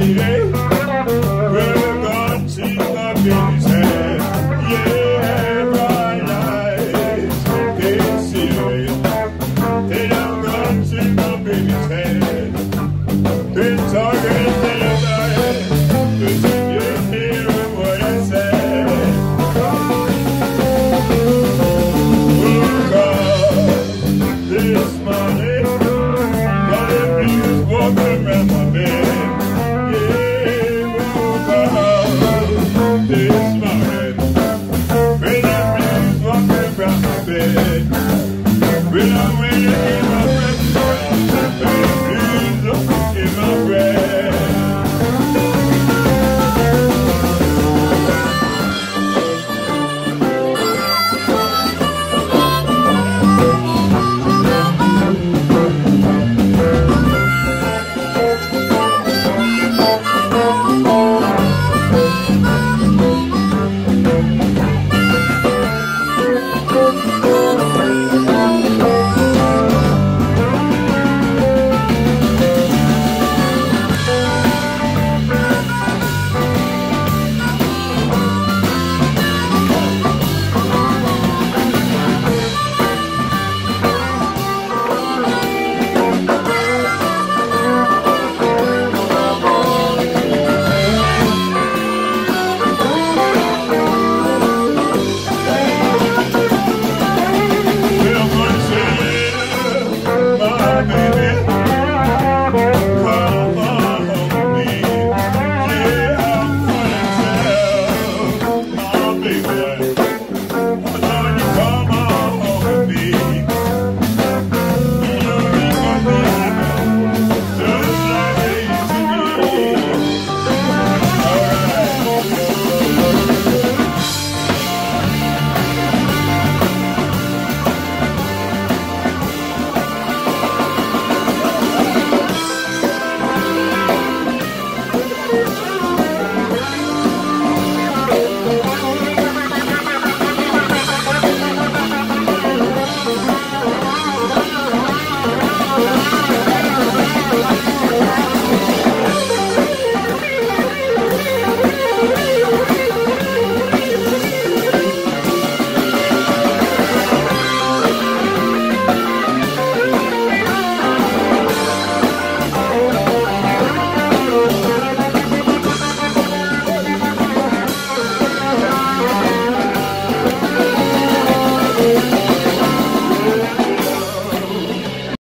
see it. Amen.